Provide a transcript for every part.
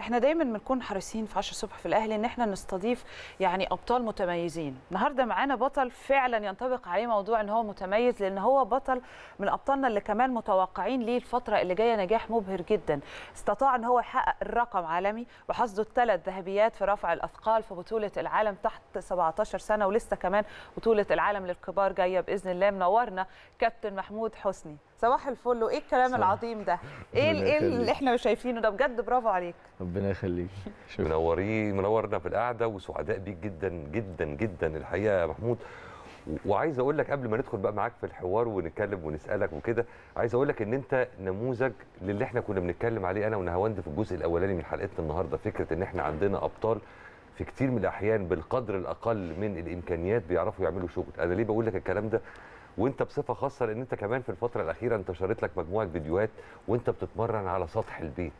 إحنا دايما بنكون حريصين في 10 الصبح في الاهلي إن إحنا نستضيف يعني أبطال متميزين. النهارده معانا بطل فعلا ينطبق عليه موضوع إن هو متميز لأن هو بطل من أبطالنا اللي كمان متوقعين ليه الفترة اللي جاية نجاح مبهر جدا. استطاع إن هو يحقق الرقم عالمي وحصده الثلاث ذهبيات في رفع الأثقال في بطولة العالم تحت 17 سنة ولسه كمان بطولة العالم للكبار جاية بإذن الله. منورنا كابتن محمود حسني. صباح الفل وإيه الكلام صباح. العظيم ده؟ إيه إيه اللي. إحنا شايفينه ده؟ بجد برافو عليك. ربنا يخليك. منورين منورنا في القعدة وسعداء بيك جدا جدا جدا الحقيقة يا محمود. وعايز أقول لك قبل ما ندخل بقى معاك في الحوار ونتكلم ونسألك وكده عايز أقول لك إن أنت نموذج للي إحنا كنا بنتكلم عليه أنا ونهاوند في الجزء الأولاني من حلقتنا النهارده فكرة إن إحنا عندنا أبطال في كتير من الأحيان بالقدر الأقل من الإمكانيات بيعرفوا يعملوا شغل. أنا ليه بقول لك الكلام ده؟ وانت بصفة خاصة لأن انت كمان في الفترة الأخيرة انتشرت لك مجموعة فيديوهات وانت بتتمرن على سطح البيت.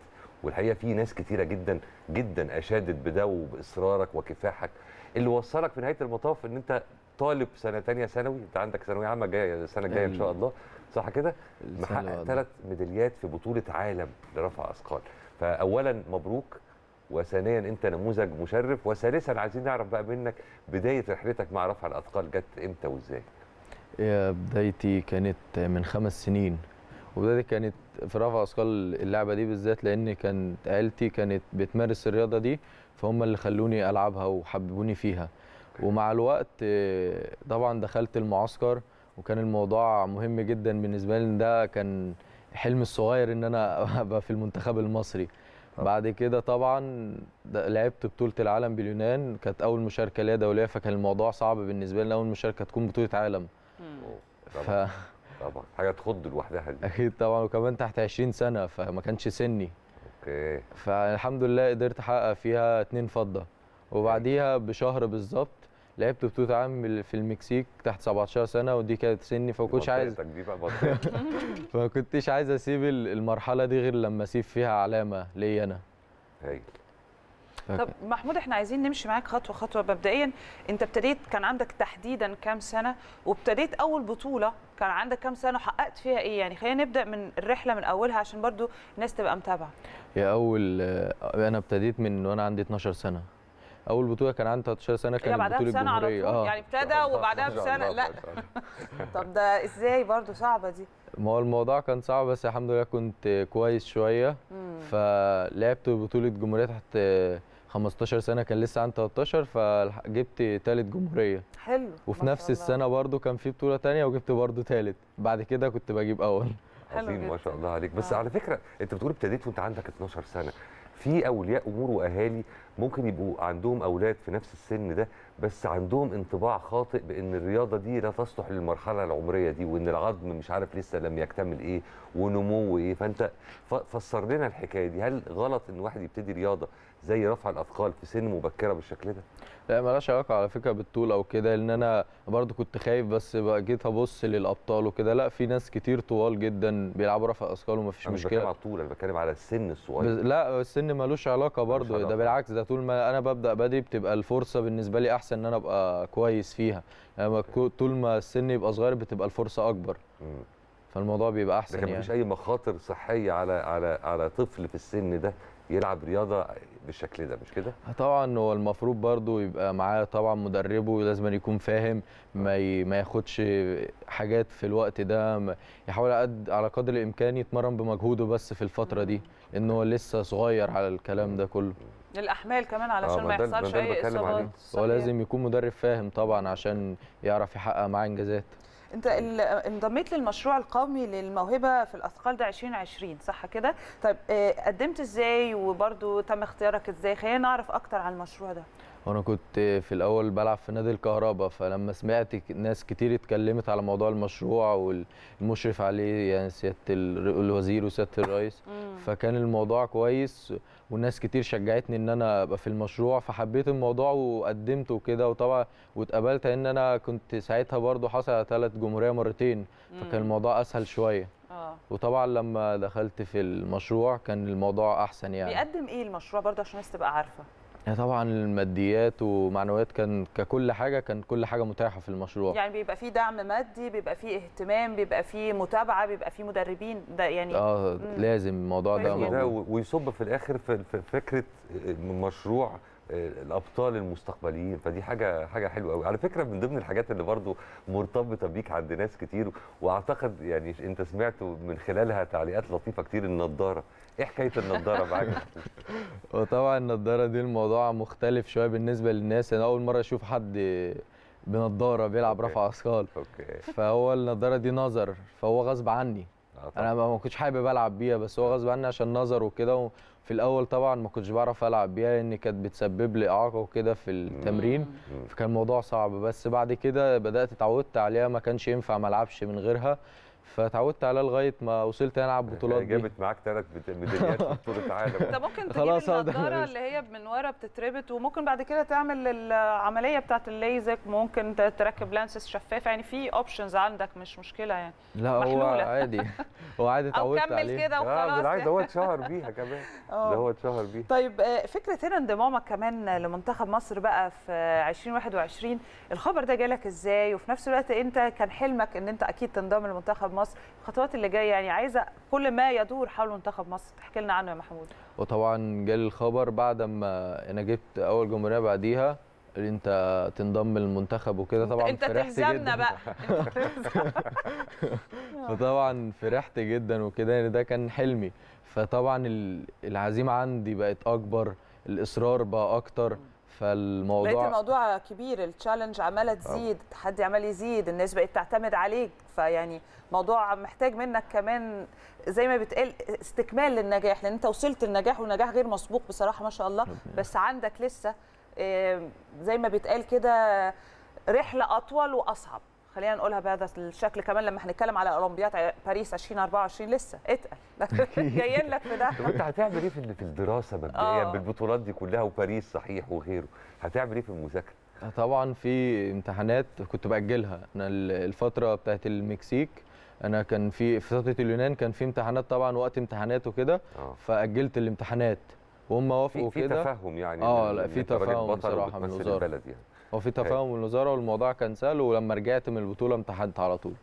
والحقيقة في ناس كتيرة جدا جدا أشادت بده وبإصرارك وكفاحك. اللي وصلك في نهاية المطاف إن انت طالب سنة تانية ثانوي انت عندك ثانوية عامة جاية السنة الجاية إن شاء الله صح كده؟ محقق. ثلاث ميداليات في بطولة عالم لرفع أثقال. فاولا مبروك وثانيا انت نموذج مشرف وثالثا عايزين نعرف بقى منك بداية رحلتك مع رفع الأثقال جت إمتى وإزاي؟ بدايتي كانت من خمس سنين وبدايتي كانت في رفع أثقال اللعبة دي بالذات لأن كانت عيلتي كانت بتمارس الرياضة دي فهم اللي خلوني ألعبها وحببوني فيها. ومع الوقت طبعا دخلت المعسكر وكان الموضوع مهم جدا بالنسبة لي ده كان حلمي الصغير إن أنا أبقى في المنتخب المصري. بعد كده طبعا لعبت بطولة العالم باليونان كانت أول مشاركة ليا دولية فكان الموضوع صعب بالنسبة لي أول مشاركة تكون بطولة عالم. طبعا. ف... طبعا. حاجة تخض لوحدها دي. أكيد طبعا. وكمان تحت 20 سنة فما كانش سني. okay. فالحمد لله قدرت أحقق فيها اتنين فضة. وبعديها بشهر بالظبط لعبت بطولة عالم في المكسيك تحت 17 سنة ودي كانت سني فما كنتش عايز. فما كنتش عايز أسيب ال- المرحلة دي غير لما أسيب فيها علامة ليا أنا. هايل. طب محمود إحنا عايزين نمشي معاك خطوة خطوة. مبدئيا أنت ابتديت كان عندك تحديدا كام سنة؟ وابتديت أول بطولة كان عندك كام سنة؟ وحققت فيها إيه؟ يعني خلينا نبدأ من الرحلة من أولها عشان برضو الناس تبقى متابعة. هي أول أنا ابتديت من وأنا عندي 12 سنة. أول بطولة كان عندي 13 سنة كانت بعدها بطولة على الجمهوريه طول؟ يعني ابتدى وبعدها بسنة؟ لا. طب ده إزاي برضو؟ صعبة دي. ما هو الموضوع كان صعب بس الحمد لله كنت كويس شوية. مم. فلعبت بطولة جمهورية تحت 15 سنة كان لسه عندي 13 فجبت تالت جمهورية. حلو وفي نفس. السنة برضو كان في بطولة تانية وجبت برضو تالت. بعد كده كنت بجيب أول. حلو عظيم ما. شاء الله عليك. بس آه. على فكرة أنت بتقول ابتديت وأنت عندك 12 سنة. في أولياء أمور وأهالي ممكن يبقوا عندهم أولاد في نفس السن ده بس عندهم انطباع خاطئ بأن الرياضة دي لا تصلح للمرحلة العمرية دي وأن العظم مش عارف لسه لم يكتمل إيه ونمو إيه. فأنت فسر لنا الحكاية دي. هل غلط إن واحد يبتدي رياضة زي رفع الأثقال في سن مبكرة بالشكل ده؟ لا ملهاش علاقة على فكرة بالطول أو كده لأن أنا برضو كنت خايف بس بقى جيت ابص للأبطال وكده. لا في ناس كتير طوال جدا بيلعبوا رفع اثقال ومفيش أنا مش بتكلم مشكله على الطول أنا بتكلم على السن الصغير. لا السن ملوش علاقة برضو علاقة. ده بالعكس ده طول ما أنا ببدأ بدري بتبقى الفرصة بالنسبة لي أحسن إن أنا أبقى كويس فيها. لما كو- طول ما السن يبقى صغير بتبقى الفرصة أكبر. فالموضوع بيبقى أحسن لكن يعني. مفيش أي مخاطر صحية على على على طفل في السن ده يلعب رياضة بالشكل ده مش كده؟ طبعا هو المفروض برضو يبقى معاه طبعا مدربه لازم يكون فاهم ما ي... ما ياخدش حاجات في الوقت ده ما- يحاول قد... على قدر الإمكان يتمرن بمجهوده بس في الفترة دي لأن هو لسه صغير على الكلام ده كله الاحمال كمان علشان ما ما يحصلش أي إصابات. هو. لازم يكون مدرب فاهم طبعا عشان يعرف يحقق معاه إنجازات انت انضميت للمشروع القومي للموهبة في الأثقال ده 2020 صح كده؟ طيب آه، قدمت إزاي؟ وبرضو تم اختيارك إزاي؟ خلينا نعرف أكتر عن المشروع ده. وأنا كنت في الأول بلعب في نادي الكهرباء فلما سمعت ناس كتير اتكلمت على موضوع المشروع والمشرف عليه يعني سيادة ال- الوزير وسيادة الرئيس فكان الموضوع كويس وناس كتير شجعتني إن أنا أبقى في المشروع فحبيت الموضوع وقدمت وكده وطبعا واتقبلت إن أنا كنت ساعتها برضو حصل على ثلاث جمهورية مرتين فكان الموضوع أسهل شوية. آه. وطبعا لما دخلت في المشروع كان الموضوع أحسن يعني. بيقدم إيه المشروع برضو عشان الناس تبقى عارفة؟ طبعا الماديات ومعنويات كان ككل حاجة كان كل حاجة متاحة في المشروع. يعني بيبقى فيه دعم مادي بيبقى فيه اهتمام بيبقى فيه متابعة بيبقى فيه مدربين. ده يعني آه لازم الموضوع ده. ده ويصب في الآخر في في فكرة مشروع آه، الأبطال المستقبليين فدي حاجة حاجة حلوة قوي على فكرة من ضمن الحاجات اللي برضو مرتبطة بيك عند ناس كتير وأعتقد يعني أنت سمعت من خلالها تعليقات لطيفة كتير النضارة. إيه حكاية النضارة معاك؟ وطبعا النضارة دي الموضوع مختلف شوية بالنسبة للناس. أنا أول مرة أشوف حد بنضارة بيلعب أوكي. رفع أثقال. فهو النضارة دي نظر فهو غصب عني. آه. أنا ما ما كنتش حابب ألعب بيها بس هو غصب عني عشان نظر وكده وفي الأول طبعا ما كنتش بعرف ألعب بيها لأن كانت بتسبب لي إعاقة وكده في التمرين. فكان الموضوع صعب. بس بعد كده بدأت اتعودت عليها ما كانش ينفع ما ألعبش من غيرها. فتعودت عليها لغاية ما وصلت ألعب بطولات دي. جابت معاك ثلاث ميداليات في بطولة انت عالم ممكن تجيب النضارة أمارس. اللي هي من ورا بتتربط وممكن بعد كده تعمل العملية بتاعه الليزك ممكن تركب lenses شفافة. يعني في options عندك مش مشكلة يعني. لا هو. عادي. هو عادي أو اتعودت كمل عليه. كده آه وخلاص بالعكس ده هو اتشهر بيها كمان. آه. ده هو اتشهر بيها. طيب آه، فكرة هنا انضمامك كمان لمنتخب مصر بقى في 2021 الخبر ده جالك إزاي؟ وفي نفس الوقت أنت كان حلمك إن أنت أكيد تنضم لمنتخب مصر. الخطوات اللي جاية يعني عايزة كل ما يدور حول منتخب مصر. تحكي لنا عنه يا محمود. وطبعا جالي الخبر بعد ما أنا جبت أول جمهورية بعديها اللي أنت تنضم للمنتخب وكده. طبعا أنت جدا. بقى. فطبعا فرحت جدا وكده. يعني ده كان حلمي. فطبعا ال- العزيمة عندي بقت أكبر. الإصرار بقى أكتر. فالموضوع الموضوع كبير التشالنج عمالة تزيد التحدي عمال يزيد الناس بقت تعتمد عليك فيعني موضوع محتاج منك كمان زي ما بتقال استكمال للنجاح لأن أنت وصلت للنجاح والنجاح غير مسبوق بصراحة ما شاء الله بس عندك لسه آه، زي ما بيتقال كده رحلة أطول وأصعب. خلينا نقولها بهذا الشكل كمان لما هنتكلم على أولمبياد باريس 2024 لسه اتقل. جايين لك في ده. طب انت هتعمل إيه في الدراسة مبدئيا آه. بالبطولات دي كلها وباريس صحيح وغيره؟ هتعمل إيه في المذاكرة؟ طبعا في امتحانات كنت بأجلها. أنا ال- الفترة بتاعت المكسيك أنا كان في في فترة اليونان كان في امتحانات طبعا وقت امتحانات وكده آه. فأجلت الامتحانات. وهم وافقوا في في كده. تفاهم يعني آه، إن- لا، في تفاهم بطل بصراحة من الوزارة. البلد يعني. هو في تفاهم من الوزارة والموضوع كان سهل ولما رجعت من البطولة امتحنت على طول.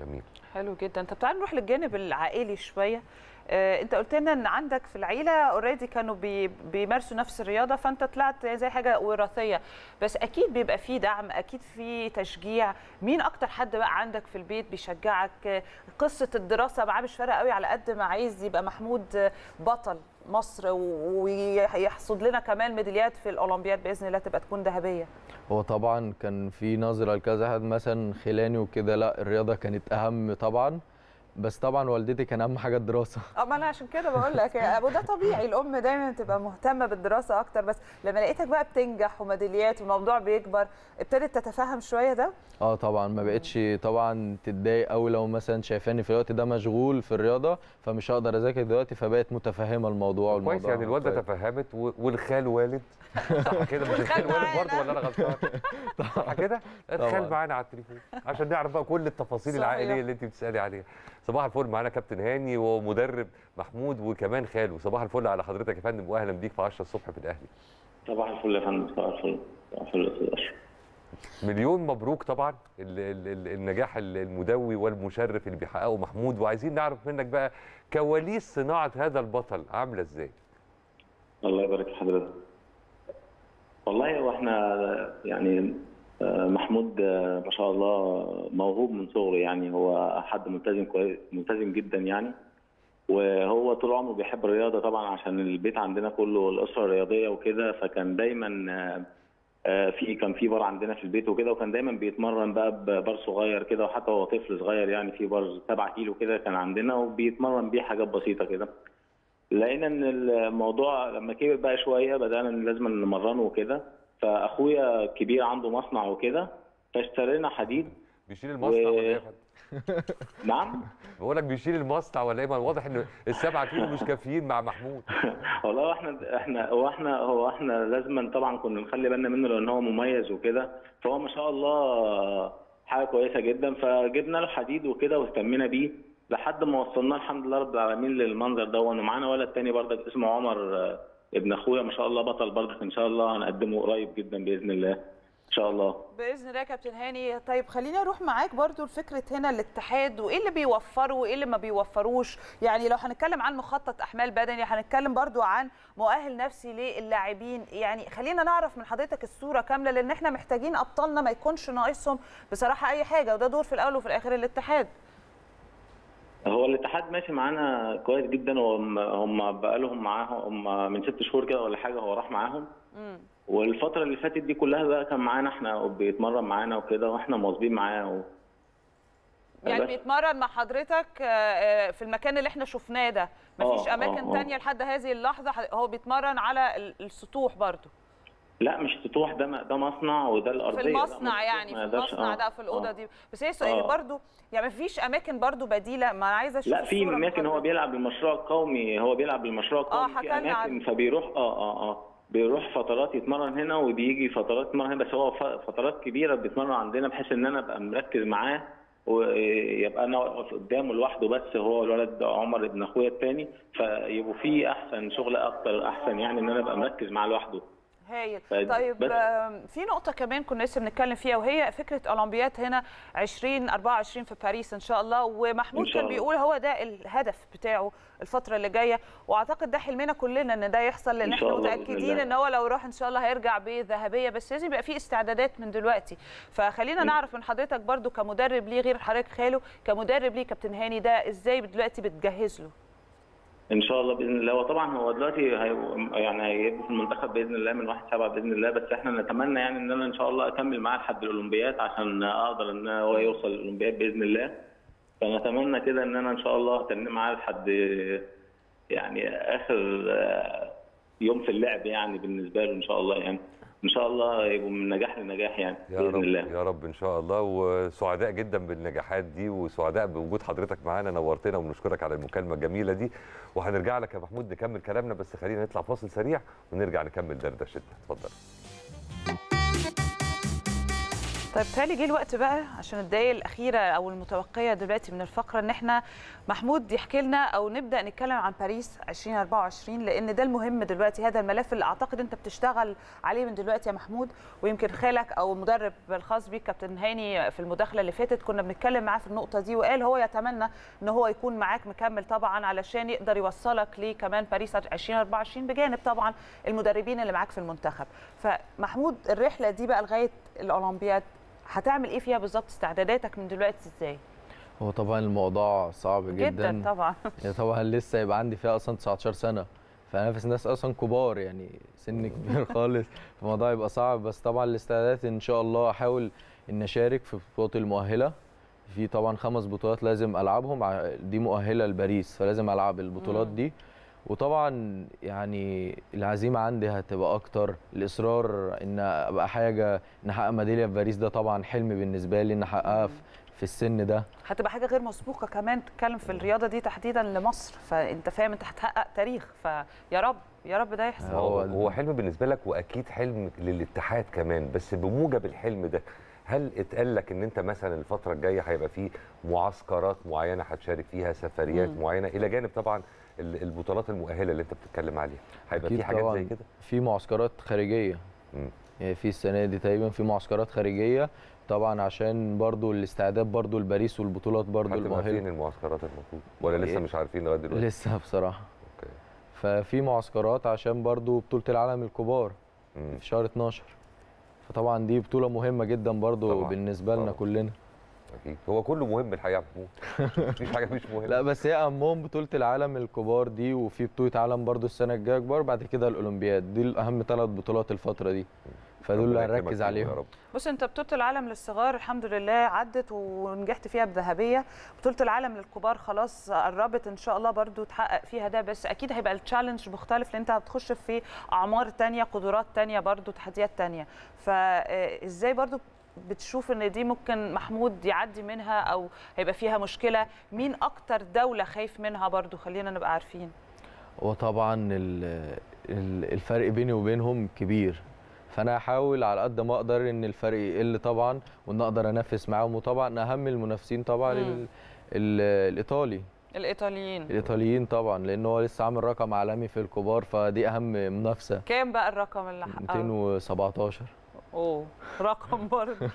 جميل. حلو جدا. طب تعال نروح للجانب العائلي شوية. آه، أنت قلت لنا إن عندك في العيلة already كانوا بي بيمارسوا نفس الرياضة فأنت طلعت زي حاجة وراثية. بس أكيد بيبقى في دعم أكيد في تشجيع. مين أكتر حد بقى عندك في البيت بيشجعك؟ قصة الدراسة معاه مش فارقة قوي على قد ما عايز يبقى محمود بطل. مصر ويحصد لنا كمان ميداليات في الأولمبياد بإذن الله تبقى تكون ذهبية. هو طبعا كان في نظره لكذا حد مثلا خلاني وكده لا الرياضة كانت أهم طبعا. بس طبعا والدتي كان أهم حاجة الدراسة آه ما أنا عشان كده بقول لك يا أبو ده طبيعي الأم دايما تبقى مهتمة بالدراسة أكتر بس لما لقيتك بقى بتنجح وميداليات والموضوع بيكبر ابتدت تتفهم شوية ده آه طبعا ما بقتش طبعا تتضايق قوي لو مثلا شايفاني في الوقت ده مشغول في الرياضة فمش هقدر أذاكر دلوقتي فبقت متفهمة الموضوع كويس والموضوع يعني الوالده. تفهمت والخال والد صح كده مش الخال والد. برضه ولا أنا غلطان صح كده الخال. معانا على التليفون عشان نعرف بقى كل التفاصيل. العائلية اللي أنت بتسألي عليها صباح الفل معانا كابتن هاني ومدرب محمود وكمان خاله صباح الفل على حضرتك يا فندم واهلا بيك في 10 الصبح في الأهلي. صباح الفل يا فندم صباح الفل صباح الفل مليون مبروك طبعا ال ال ال النجاح ال- المدوي والمشرف اللي بيحققه محمود. وعايزين نعرف منك بقى كواليس صناعة هذا البطل عاملة إزاي؟ الله يبارك في حضرتك. والله هو إحنا يعني محمود آه، ما شاء الله موهوب من صغره يعني. هو حد ملتزم كويس ملتزم جدا يعني. وهو طول عمره بيحب الرياضة طبعا عشان البيت عندنا كله الأسرة رياضية وكده. فكان دايما آه، آه، في كان في بار عندنا في البيت وكده. وكان دايما بيتمرن بقى ببار صغير كده. وحتى هو طفل صغير يعني في بار 7 كيلو كده كان عندنا وبيتمرن بيه حاجات بسيطة كده. لقينا إن الموضوع لما كبر بقى شوية بدأنا إن لازم نمرنه وكده. فأخويا الكبير عنده مصنع وكده فاشترينا حديد بيشيل المصنع و- ولا إيه؟ نعم؟ بقول لك بيشيل المصنع ولا إيه؟ ما واضح إن السبعة كيلو مش كافيين مع محمود. والله إحنا إحنا هو إحنا هو إحنا لازما طبعا كنا نخلي بالنا منه لأن هو مميز وكده فهو ما شاء الله حاجة كويسة جدا فجبنا له حديد وكده واهتمينا بيه لحد ما وصلنا الحمد لله رب العالمين للمنظر ده ومعانا ولد تاني برضك اسمه عمر ابن اخويا ما شاء الله بطل برضه إن شاء الله هنقدمه قريب جدا بإذن الله إن شاء الله. بإذن الله يا كابتن هاني. طيب خليني أروح معاك برضو لفكرة هنا الاتحاد وإيه اللي بيوفره وإيه اللي ما بيوفروش. يعني لو هنتكلم عن مخطط أحمال بدني هنتكلم برضو عن مؤهل نفسي للاعبين. يعني خلينا نعرف من حضرتك الصورة كاملة لأن إحنا محتاجين أبطالنا ما يكونش ناقصهم بصراحة أي حاجة وده دور في الأول وفي الآخر الاتحاد. هو الاتحاد ماشي معانا كويس جدا وهم هم بقالهم معاهم هم من ست شهور كده ولا حاجة هو راح معاهم. والفترة اللي فاتت دي كلها بقى كان معانا إحنا بيتمرن معانا وكده وإحنا مواظبين معاه و... يعني. بيتمرن مع حضرتك آه، آه، في المكان اللي إحنا شفناه ده مفيش آه، أماكن آه. تانية لحد هذه اللحظة هو بيتمرن على ال- السطوح برضو لا مش سطوح ده ده مصنع وده الأرضية في المصنع يعني ما في المصنع آه، ده في الأوضة آه. دي بس هي سؤالي آه. برضو يعني مفيش أماكن برضو بديلة ما أنا عايزة أشوف لا في أماكن هو. بيلعب المشروع القومي هو بيلعب المشروع القومي حكى في أماكن عنه. فبيروح آه آه آه بيروح فترات يتمرن هنا وبيجي فترات يتمرن هنا بس هو فترات كبيرة بيتمرن عندنا بحيث إن أنا أبقى مركز معاه ويبقى أنا واقف قدامه لوحده بس هو الولد عمر ابن أخويا الثاني فيبقوا في أحسن شغل أكتر أحسن يعني إن أنا أبقى مركز معاه لوحده هايل. ف- طيب بس- في نقطة كمان كنا لسه بنتكلم فيها وهي فكرة أولمبياد هنا 2024 في باريس إن شاء الله. ومحمود شاء كان الله. بيقول هو ده الهدف بتاعه الفترة اللي جاية. وأعتقد ده حلمنا كلنا إن ده يحصل بإذن متأكدين الله. إن هو لو راح إن شاء الله هيرجع بذهبية. بس لازم يبقى في استعدادات من دلوقتي. فخلينا نعرف من حضرتك برضو كمدرب ليه غير حضرتك خاله كمدرب ليه كابتن هاني ده إزاي دلوقتي بتجهز له؟ إن شاء الله بإذن الله. وطبعا هو دلوقتي هي يعني هيبقى في المنتخب بإذن الله من 1 7 بإذن الله. بس إحنا نتمنى يعني إن أنا إن شاء الله أكمل معاه لحد الأولمبياد عشان أقدر إن هو يوصل الاولمبياد بإذن الله. فنتمنى كده إن أنا إن شاء الله اتنم معاه لحد يعني آخر آه، يوم في اللعب يعني بالنسبة له إن شاء الله يعني. إن شاء الله يبقوا من نجاح لنجاح يعني يا بإذن رب الله. يا رب إن شاء الله. وسعداء جدا بالنجاحات دي وسعداء بوجود حضرتك معانا. نورتنا وبنشكرك على المكالمة الجميلة دي. وهنرجع لك يا محمود نكمل كلامنا بس خلينا نطلع فاصل سريع ونرجع نكمل دردشتنا. اتفضل. طيب تالي جه الوقت بقى عشان الدقايق الأخيرة أو المتبقيه دلوقتي من الفقرة إن إحنا محمود يحكي لنا أو نبدأ نتكلم عن باريس 2024 لأن ده المهم دلوقتي هذا الملف اللي أعتقد أنت بتشتغل عليه من دلوقتي يا محمود ويمكن خالك أو المدرب الخاص بيك كابتن هاني في المداخلة اللي فاتت كنا بنتكلم معاه في النقطة دي وقال هو يتمنى إن هو يكون معاك مكمل طبعا علشان يقدر يوصلك لكمان باريس 2024 بجانب طبعا المدربين اللي معاك في المنتخب. فمحمود الرحلة دي بقى لغاية الأولمبياد هتعمل إيه فيها بالظبط؟ استعداداتك من دلوقتي إزاي؟ هو طبعا الموضوع صعب جدا, جدا. طبعا. يعني طبعا لسه يبقى عندي فيها أصلا 19 سنة. فأنافس ناس أصلا كبار يعني سن كبير خالص. الموضوع يبقى صعب. بس طبعا الاستعدادات إن شاء الله أحاول إن أشارك في البطولات المؤهلة. في طبعا خمس بطولات لازم ألعبهم. دي مؤهلة لباريس فلازم ألعب البطولات. دي. وطبعا يعني العزيمة عندي هتبقى أكتر الاصرار إن أبقى حاجة إن أحقق ميدالية في باريس ده طبعا حلم بالنسبة لي إن أحققها في- في السن ده. هتبقى حاجة غير مسبوقة كمان تتكلم في الرياضة دي تحديدا لمصر فأنت فاهم أنت هتحقق تاريخ فيا رب يا رب ده يحصل. هو هو- حلم بالنسبة لك وأكيد حلم للاتحاد كمان بس بموجب الحلم ده هل اتقال لك إن أنت مثلا الفترة الجاية هيبقى في معسكرات معينة هتشارك فيها سفريات مم. معينة؟ إلى جانب طبعا البطولات المؤهلة اللي انت بتتكلم عليها هيبقى في حاجات. زي كده في معسكرات خارجية مم. يعني في السنة دي تقريبا في معسكرات خارجية طبعا عشان برضو الاستعداد برضو لباريس والبطولات برضو المؤهلة المعسكرات المفروض ولا لسه إيه؟ مش عارفين لغاية دلوقتي لسه بصراحة أوكي. ففي معسكرات عشان برضو بطولة العالم الكبار مم. في شهر 12 فطبعا دي بطولة مهمة جدا برضو طبعاً، بالنسبة لنا طبعاً. كلنا أكيد. هو كله مهم الحقيقة يا محمود مفيش حاجة مش مهمة. لا بس هي أهمهم بطولة العالم الكبار دي وفي بطولة عالم برضو السنة الجاية كبار بعد كده الأولمبياد. دي الأهم ثلاث بطولات الفترة دي. فدول اللي هنركز عليهم يا رب. بص أنت بطولة العالم للصغار الحمد لله عدت ونجحت فيها بذهبية. بطولة العالم للكبار خلاص قربت إن شاء الله برضو تحقق فيها ده بس أكيد هيبقى التشالنج مختلف لأن أنت هتخش في أعمار تانية قدرات تانية برضو تحديات تانية. فإزاي برضو بتشوف إن دي ممكن محمود يعدي منها أو هيبقى فيها مشكلة مين أكتر دولة خايف منها برضو؟ خلينا نبقى عارفين. وطبعا ال- ال- الفرق بيني وبينهم كبير. فأنا هحاول على قد ما أقدر إن الفرق يقل طبعا وإن أقدر أنافس معاهم. وطبعا أهم المنافسين طبعا مم. ال- ال- الإيطالي. الإيطاليين. الإيطاليين طبعا لأن هو لسه عامل رقم عالمي في الكبار فدي أهم منافسة. كام بقى الرقم اللي حققه 217 أوه رقم برضه.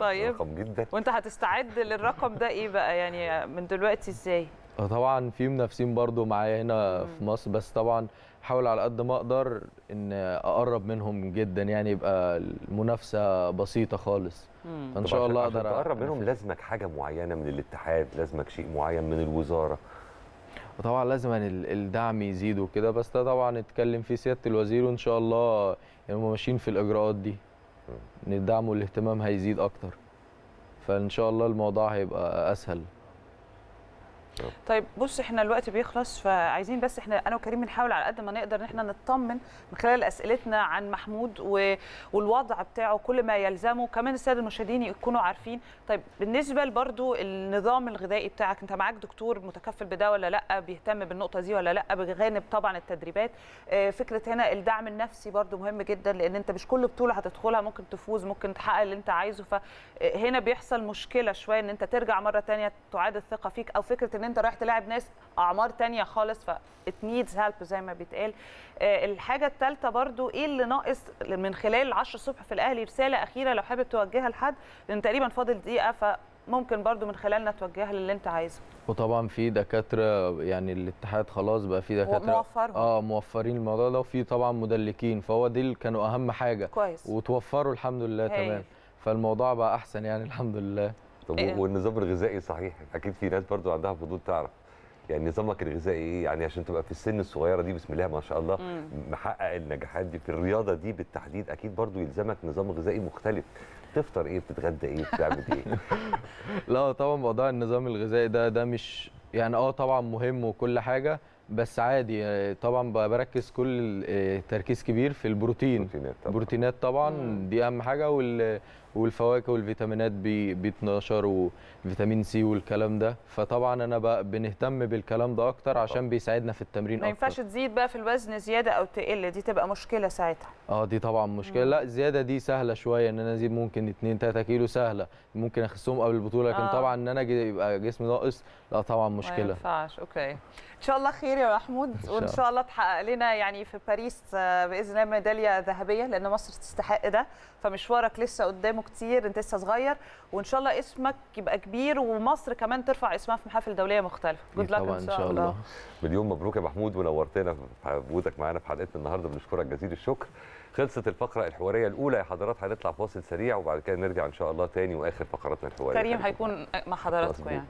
طيب. رقم جدا. وأنت هتستعد للرقم ده إيه بقى؟ يعني من دلوقتي إزاي؟ طبعا في منافسين برضو معايا هنا في مصر بس طبعا احاول على قد ما أقدر إن أقرب منهم جدا يعني يبقى المنافسة بسيطة خالص. مم. فإن طب شاء الله أقدر تقرب منهم. لازمك حاجة معينة من الاتحاد لازمك شيء معين من الوزارة. وطبعا لازم الدعم يزيد وكده بس ده طبعا اتكلم فيه سيادة الوزير وإن شاء الله يعني هم ماشيين في الإجراءات دي. إن الدعم والاهتمام هيزيد أكتر. فإن شاء الله الموضوع هيبقى أسهل. طيب بص إحنا الوقت بيخلص فعايزين بس إحنا أنا وكريم بنحاول على قد ما نقدر إن إحنا نطمن من خلال أسئلتنا عن محمود و... والوضع بتاعه كل ما يلزمه. كمان السادة المشاهدين يكونوا عارفين. طيب بالنسبة برضو النظام الغذائي بتاعك انت معاك دكتور متكفل بده ولا لأ؟ بيهتم بالنقطة دي ولا لأ؟ بجانب طبعا التدريبات. آه، فكرة هنا الدعم النفسي برضو مهم جدا لأن انت مش كل بطولة هتدخلها ممكن تفوز ممكن تحقق اللي انت عايزه. فهنا بيحصل مشكلة شوية إن انت ترجع مرة تانية تعاد الثقة فيك. أو فكرة إن انت رايح تلاعب ناس اعمار تانية خالص ف it needs help زي ما بيتقال. آه، الحاجة الثالثه برضو إيه اللي ناقص من خلال 10 الصبح في الأهلي رسالة أخيرة لو حابب توجهها لحد؟ لأن تقريبا فاضل دقيقة فممكن برضو من خلالنا توجهها للي انت عايزه. وطبعا في دكاترة يعني الاتحاد خلاص بقى في دكاترة موفرهم. آه موفرين الموضوع ده وفي طبعا مدلكين فهو دي كانوا أهم حاجة. كويس. وتوفروا الحمد لله هايل. تمام. فالموضوع بقى أحسن يعني الحمد لله. طب إيه؟ والنظام الغذائي صحيح؟ أكيد في ناس برضو عندها فضول تعرف. يعني نظامك الغذائي إيه؟ يعني عشان تبقى في السن الصغيرة دي بسم الله ما شاء الله مم. محقق النجاحات دي في الرياضة دي بالتحديد أكيد برضو يلزمك نظام غذائي مختلف. تفطر إيه؟ بتتغدى إيه؟ بتعمل إيه؟ لا طبعا موضوع النظام الغذائي ده ده مش يعني آه طبعا مهم وكل حاجة بس عادي. آه، طبعا بركز كل آه، تركيز كبير في البروتين. بروتينات طبعا. بروتينات طبعا مم. دي أهم حاجة وال والفواكه والفيتامينات B B 12 وفيتامين C والكلام ده. فطبعا أنا بقى بنهتم بالكلام ده أكتر عشان بيساعدنا في التمرين ما ينفعش أكتر. تزيد بقى في الوزن زيادة أو تقل دي تبقى مشكلة ساعتها. آه دي طبعا مشكلة. لا الزياده دي سهلة شوية إن أنا أزيد ممكن 2 3 كيلو سهلة. ممكن أخسهم قبل البطولة لكن آه. طبعا إن أنا يبقى جسمي ناقص لا طبعا ما مشكلة. ينفعش. okay. إن شاء الله خير يا محمود إن وإن شاء الله تحقق لنا يعني في باريس آه، بإذن الله ميدالية ذهبية لأن مصر تستحق ده. فمشوارك لسه قدامه كتير انت لسه صغير وإن شاء الله اسمك يبقى كبير ومصر كمان ترفع اسمها في محافل دولية مختلفة. جود لك طبعا إن شاء الله. مليون مبروك يا محمود ونورتنا في وجودك معانا في حلقتنا النهارده. بنشكرك جزيل الشكر. خلصت الفقرة الحوارية الأولى يا حضرات هنطلع فاصل سريع وبعد كده نرجع إن شاء الله تاني وآخر فقراتنا الحوارية. كريم هيكون مع حضراتكم. يعني.